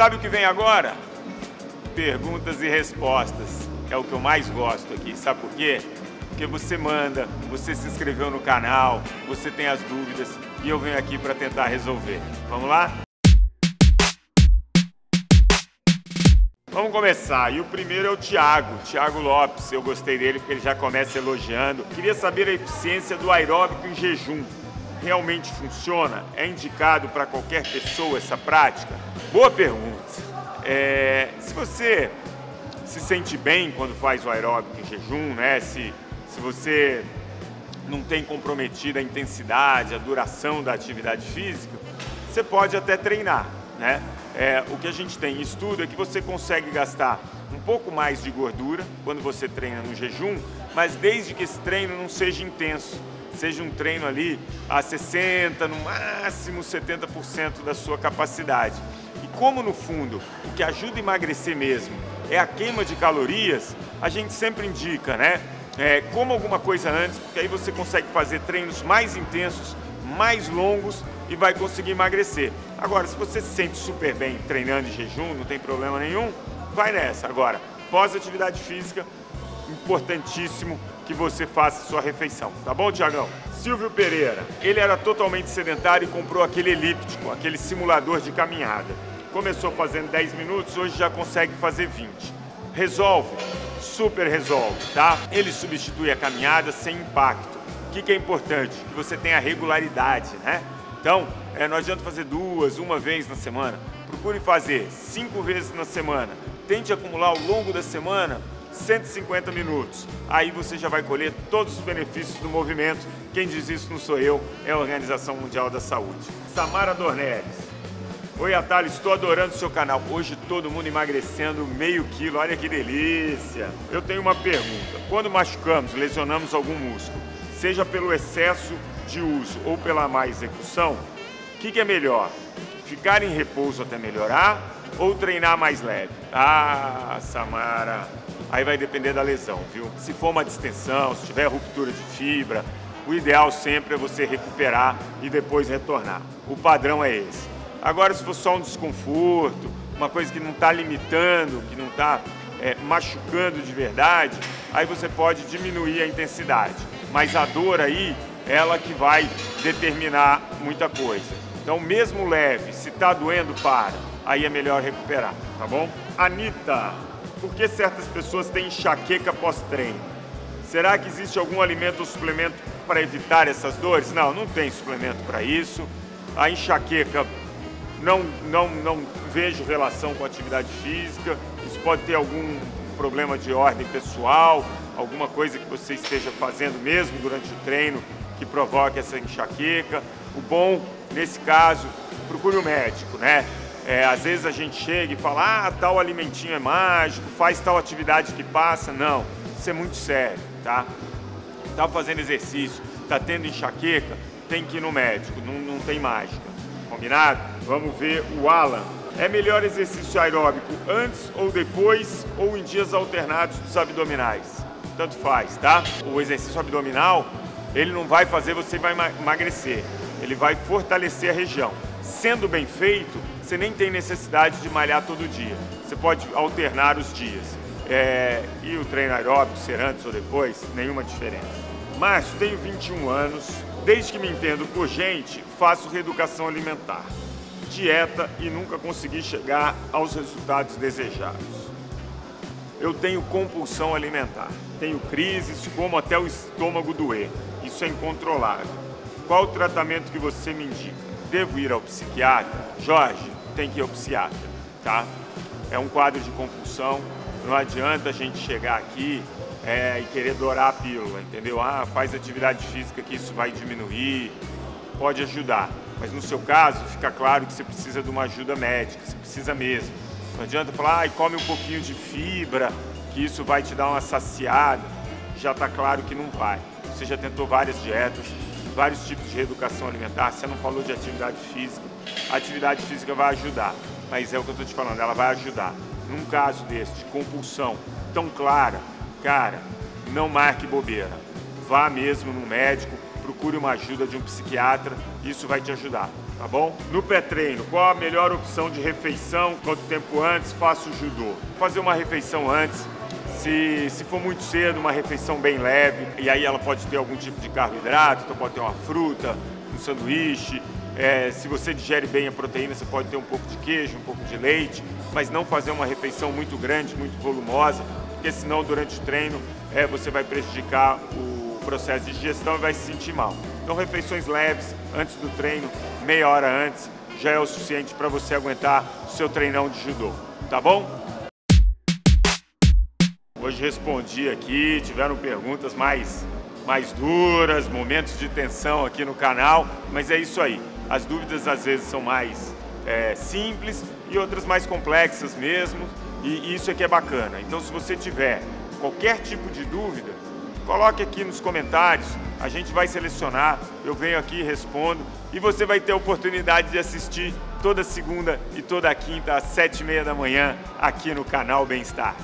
Sabe o que vem agora? Perguntas e respostas. É o que eu mais gosto aqui. Sabe por quê? Porque você manda, você se inscreveu no canal, você tem as dúvidas e eu venho aqui para tentar resolver. Vamos lá? Vamos começar. E o primeiro é o Thiago, Thiago Lopes. Eu gostei dele porque ele já começa elogiando. Queria saber a eficiência do aeróbico em jejum. Realmente funciona? É indicado para qualquer pessoa essa prática? Boa pergunta. É, se você se sente bem quando faz o aeróbico em jejum, né? Se, se você não tem comprometido a intensidade, a duração da atividade física, você pode até treinar, né? É, o que a gente tem em estudo é que você consegue gastar um pouco mais de gordura quando você treina no jejum, mas desde que esse treino não seja intenso, seja um treino ali a 60, no máximo 70% da sua capacidade. E como no fundo o que ajuda a emagrecer mesmo é a queima de calorias, a gente sempre indica, né? É, como alguma coisa antes, porque aí você consegue fazer treinos mais intensos, mais longos e vai conseguir emagrecer. Agora, se você se sente super bem treinando em jejum, não tem problema nenhum, vai nessa. Agora, pós-atividade física, importantíssimo que você faça sua refeição. Tá bom, Tiagão? Silvio Pereira, ele era totalmente sedentário e comprou aquele elíptico, aquele simulador de caminhada. Começou fazendo 10 minutos, hoje já consegue fazer 20. Resolve? Super resolve, tá? Ele substitui a caminhada sem impacto. O que, que é importante? Que você tenha regularidade, né? Então, é, não adianta fazer duas, uma vez na semana. Procure fazer cinco vezes na semana. Tente acumular ao longo da semana 150 minutos. Aí você já vai colher todos os benefícios do movimento. Quem diz isso não sou eu, é a Organização Mundial da Saúde. Samara Dornelles. Oi, Atalho, estou adorando o seu canal. Hoje todo mundo emagrecendo meio quilo, olha que delícia. Eu tenho uma pergunta. Quando machucamos, lesionamos algum músculo, seja pelo excesso de uso ou pela má execução, o que, que é melhor? Ficar em repouso até melhorar ou treinar mais leve? Ah, Samara, aí vai depender da lesão, viu? Se for uma distensão, se tiver ruptura de fibra, o ideal sempre é você recuperar e depois retornar. O padrão é esse. Agora, se for só um desconforto, uma coisa que não está limitando, que não está é, machucando de verdade, aí você pode diminuir a intensidade. Mas a dor aí ela que vai determinar muita coisa. Então, mesmo leve, se está doendo, para. Aí é melhor recuperar, tá bom? Anitta, por que certas pessoas têm enxaqueca pós-treino? Será que existe algum alimento ou suplemento para evitar essas dores? Não, não tem suplemento para isso. A enxaqueca não, não, não vejo relação com atividade física. Isso pode ter algum problema de ordem pessoal, alguma coisa que você esteja fazendo mesmo durante o treino que provoca essa enxaqueca. O bom, nesse caso, procure o um médico, né? É, às vezes a gente chega e fala, ah, tal alimentinho é mágico, faz tal atividade que passa. Não, isso é muito sério, tá? Tá fazendo exercício, tá tendo enxaqueca, tem que ir no médico, não, não tem mágica. Combinado? Vamos ver o Alan. É melhor exercício aeróbico antes ou depois ou em dias alternados dos abdominais? Tanto faz, tá? O exercício abdominal ele não vai fazer você vai emagrecer, ele vai fortalecer a região. Sendo bem feito, você nem tem necessidade de malhar todo dia. Você pode alternar os dias. É, e o treino aeróbico, ser antes ou depois, nenhuma diferença. Márcio, tenho 21 anos. Desde que me entendo por gente, faço reeducação alimentar, dieta e nunca consegui chegar aos resultados desejados eu tenho compulsão alimentar. Tenho crises, como até o estômago doer. Isso é incontrolável. Qual o tratamento que você me indica? Devo ir ao psiquiatra? Jorge, tem que ir ao psiquiatra, tá? É um quadro de compulsão. Não adianta a gente chegar aqui é, e querer dourar a pílula, entendeu? Ah, faz atividade física que isso vai diminuir, pode ajudar. Mas no seu caso, fica claro que você precisa de uma ajuda médica, você precisa mesmo. Não adianta falar, ah, come um pouquinho de fibra, que isso vai te dar uma saciada. Já está claro que não vai. Você já tentou várias dietas, vários tipos de reeducação alimentar, você não falou de atividade física. A atividade física vai ajudar, mas é o que eu estou te falando, ela vai ajudar. Num caso desse, de compulsão tão clara, cara, não marque bobeira. Vá mesmo no médico, procure uma ajuda de um psiquiatra, isso vai te ajudar. tá bom? No pré-treino, qual a melhor opção de refeição? Quanto tempo antes faço judô? Fazer uma refeição antes, se, se for muito cedo, uma refeição bem leve, e aí ela pode ter algum tipo de carboidrato, então pode ter uma fruta, um sanduíche. É, se você digere bem a proteína, você pode ter um pouco de queijo, um pouco de leite, mas não fazer uma refeição muito grande, muito volumosa, porque senão durante o treino é, você vai prejudicar o processo de digestão e vai se sentir mal. Então refeições leves antes do treino, meia hora antes, já é o suficiente para você aguentar o seu treinão de judô, tá bom? Hoje respondi aqui, tiveram perguntas mais, mais duras, momentos de tensão aqui no canal, mas é isso aí. As dúvidas às vezes são mais é, simples e outras mais complexas mesmo, e isso é que é bacana. Então se você tiver qualquer tipo de dúvida, coloque aqui nos comentários, a gente vai selecionar, eu venho aqui e respondo, e você vai ter a oportunidade de assistir toda segunda e toda quinta às sete e meia da manhã aqui no canal Bem-Estar.